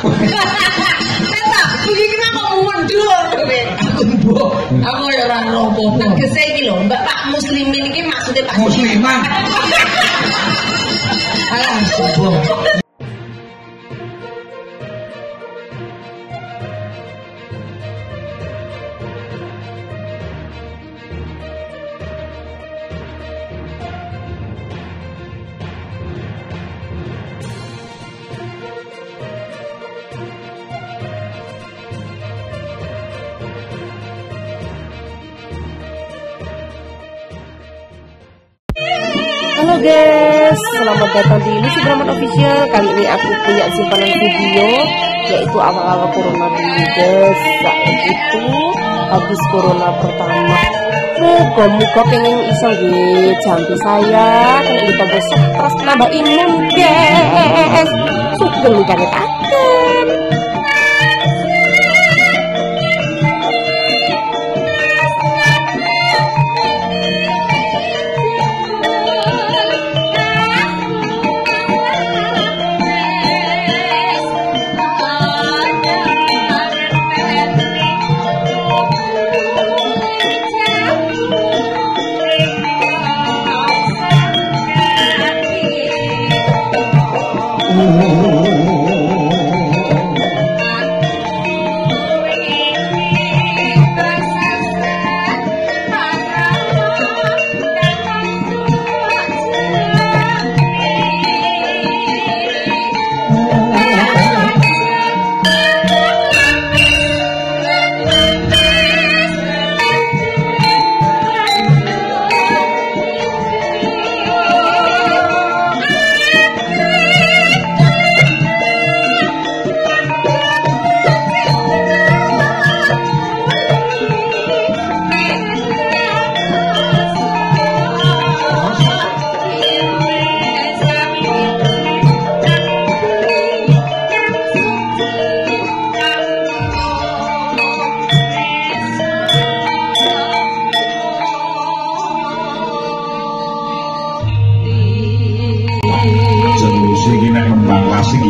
Eta, iki kenapa mundur? Aku mbok, aku ya ora apa-apa. Tegese iki lho, Mbak Pak Muslimin iki maksudnya Pak Musliman. Alah. Guys, selamat datang di Lucy Braman Official. Kali ini aku punya simpanan video Yaitu awal-awal corona dulu guys. Saat itu habis corona pertama. Moga-moga pengen iso nggih jantung saya Kena ditambah stres nambah imun guys. Sugeng nih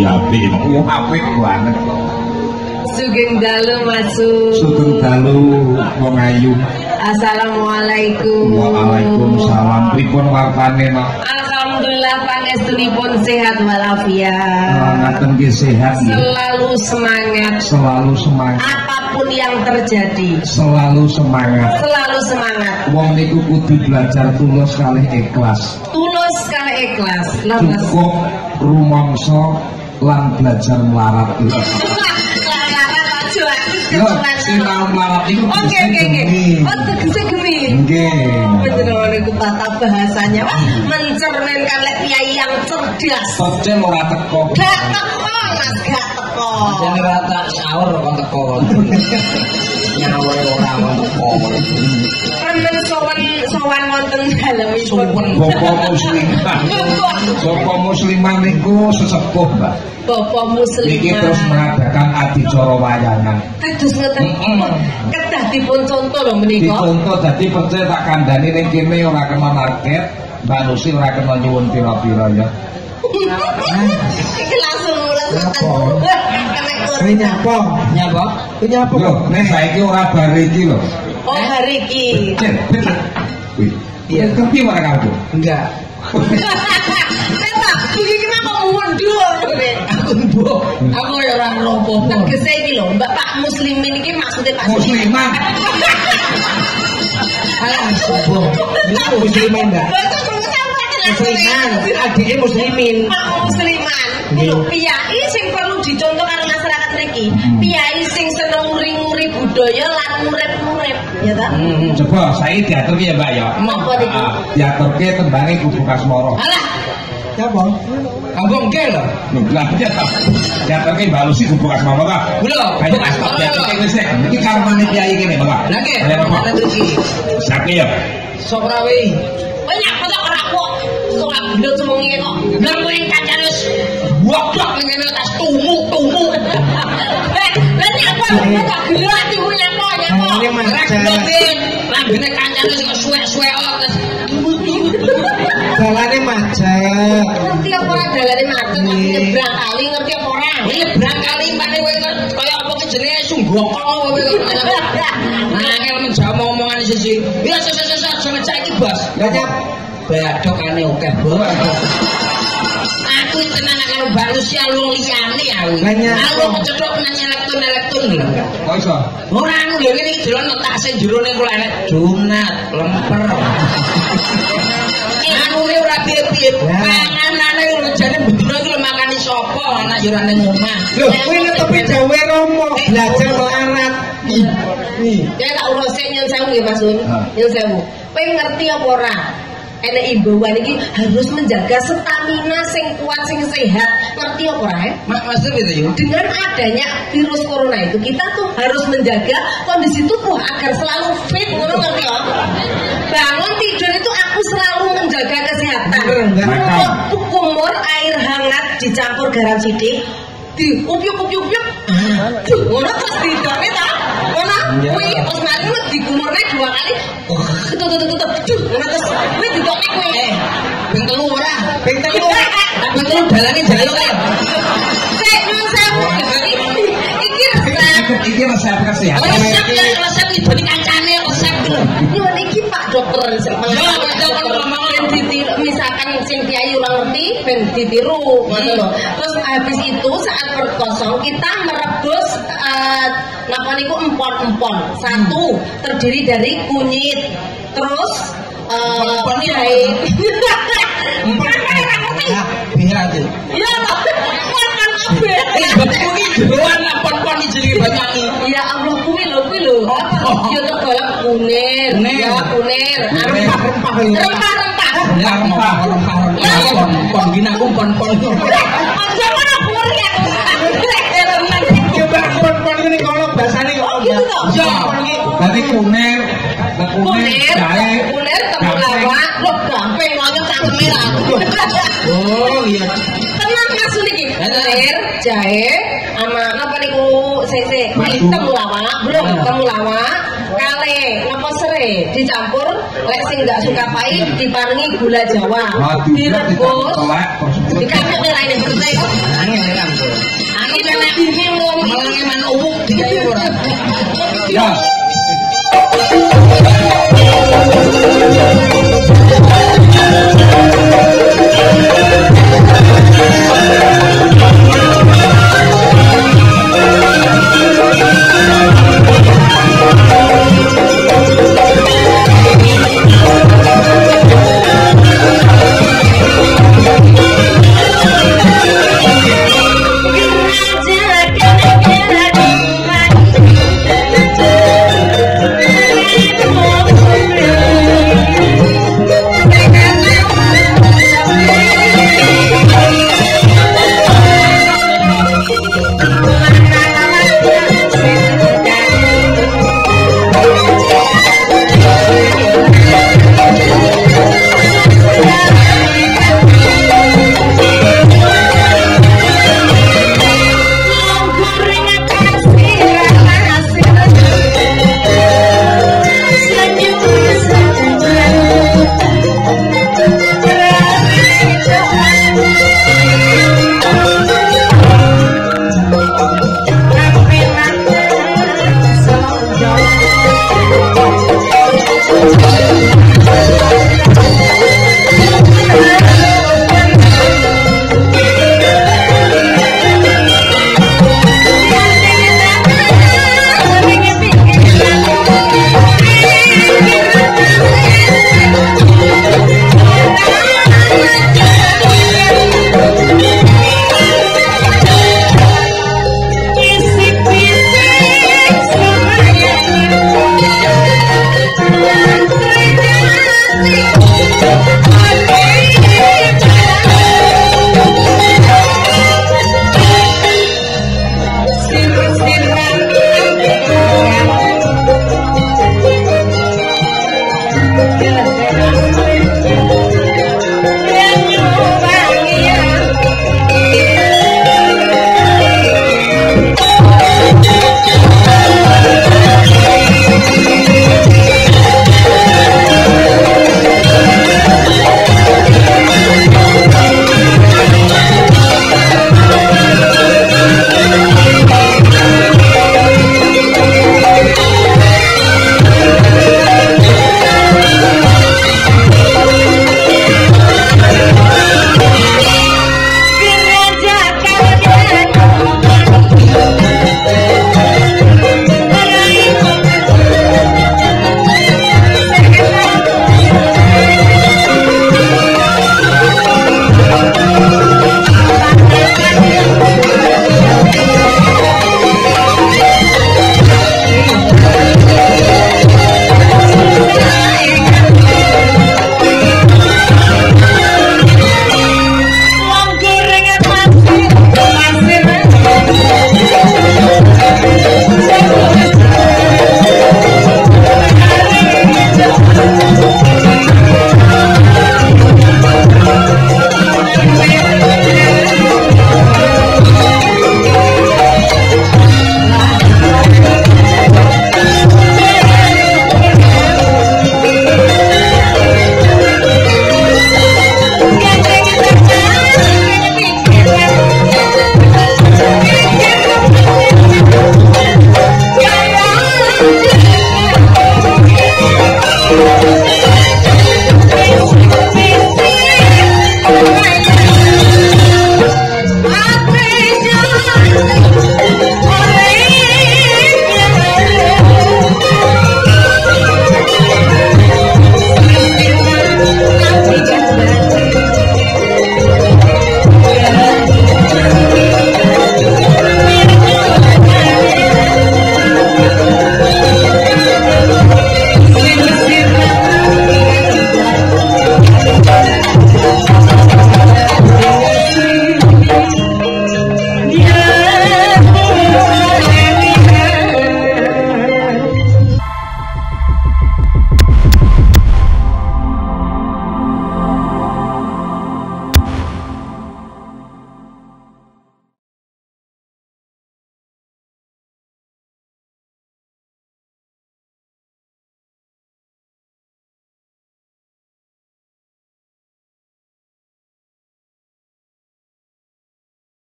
kembang klasik ya apik, wong apik banget. Sugeng dalu Masu. Sugeng dalu wong ayu. Assalamualaikum. Waalaikumsalam. Pripun wartane nok? Alhamdulillah pangestunipun sehat walafiat. Ngaten ki sehat nggih. Selalu semangat. Selalu semangat. Apa pun yang terjadi, Selalu semangat. selalu semangat. Wong niku kudu belajar tulus kalih ikhlas. Tulus kali ikhlas. Lantas. Cukup rumangsa lan belajar melarat itu. Yo, sinau melarat iku Oke oke oke. geni. Oh tegese gemi. Nggih. Bener itu tata bahasanya Wah, mencerminkan lek yang cerdas. Pecel ora teko. Gak teko mas, gak teko. Jangan rata sahur kok teko. Nyawe ora teko. Remen sowan sowan wonten dalemipun. Bapak musliman. Bapak musliman niku sesepuh, Mbak. Bapak Niki muslim. terus mengadakan adicara wayangan. Terus ngoten. Mm-mm. Kedah dipun contoh lho menika. Dicontoh dadi percaya tak kandhani ning kene ora kena market, Mbak Nusi ora kena nyuwun pira-pira ya. Iki langsung langsung. Ini nyapa? Nyapa? Ini nyapa? Lho, nek saiki ora bar iki lho. Oh hari iki. Cek, cek. Wih. Iya. Iya, kepi ora kamu? Enggak. Teta, iki kenapa mundur? Aku mbok, aku ya ora apa-apa. Tegese iki lho, Mbak Pak Muslimin iki maksudnya Pak Musliman. Alah, sopo. Iku musliman enggak? Musliman, adike muslimin. Pak Musliman. Lho, piyai sing perlu dicontoh budaya lan urip-urip, ya ta? Hmm. Coba saya diaturke ya, Mbak ya. Apa niku? Ah, Diaturke tembangé kudu kasmara. Alah, Siapa? kampung ke lho. Lho, lah ya. Diaturke Mbak Lucy kudu kasmara ta. Lho, Ayo stop diaturke wis ya. Iki karmane kiai kene, Ayo, Bapak. ana iki. Siapa ya? Sok rawi. Oh nyapa tak ora kok. Ora gendut semongi kok. Lah kowe kacan wis ngene tas tumu-tumu. Nyapa tak gerak iki. Ini Mas Ora gendutin. Lambene wis kok suwek-suwek terus Dalane macet. Ngerti apa ora dalane macet Iya. nyebrang kali ngerti apa ora? Nyebrang kali Pak gokok kowe kok. Nah, kalau menjawab omongan sisi. Ya sesa sesa sampe saiki, Bos. Banyak badokane oke, Bos. Aku tenan karo manusia lu liyane aku. Banyak. Aku kecethuk nang elektron-elektron lho. Kok iso? Ora anu lho iki delon tase jero ning kula enek Donat, lemper. Anu le ora piye-piye. Ya. Panganane lho jane bendina iki makani sapa anak yo ora ning omah. Lho, kuwi netepi Romo, belajar melarat. Nih, Ya tak uruse nyun sewu nggih Mas. Ha. Nyun sewu. Kowe ngerti apa ora? Enek imbauan iki harus menjaga stamina sing kuat sing sehat. Ngerti apa ora? eh? Mak maksud itu yo. Dengan adanya virus corona itu kita tuh harus menjaga kondisi tubuh agar selalu fit, ngono ngerti ya? Bangun tidur itu aku selalu menjaga kesehatan. Kumur air hangat dicampur garam sidik, di upiuk. Duh, ngono terus didone ta? Iya. kuwi terus mari dikumurne dua kali. Tuh tuh tuh. Duh, ngono terus kuwi didone kuwi. Eh, ping telu ora. ping telu. Ping telu dalane jaluk ya. Sik nyun sewu. Iki resep. Iki resep kesehatan. Resep resep lho. Nyuwun iki Pak Dokter resep. Ya, ditiru misalkan sing kiai ora ngerti ben ditiru ngono lho. Terus habis itu saat perut kosong kita merebus eh, napa niku empon-empon. Satu terdiri dari kunyit. Terus eh Empon iki jahe. Empon. Ora ngerti. Ya, biar tuh. Iya toh. Empon kabeh. Betul iki jeroan pon-pon iki jenenge banyak Ya Allah Oh. Ya tegolak kunir. Kunir. Ya kunir. Rempah-rempah ini. Rempah-rempah. Ya, Rempah, rempah, rempah. Pon pon gina aku. Aja. Coba kalau kok Oh, gitu? Ya, Berarti kunir, kunir, kunir. Oh iya. Tenang. Kunir, jahe, sama napa niku Madu. temu lawak, belum Ah. temu lawak, kale, napa sere dicampur, lek sing enggak suka pahit diparingi gula Jawa. Tidak Direbus. Dikasih lain yang percaya kok. Angel kan. Aku kena bingung. Malange man uwuk digawe ora. Ya. Thank you.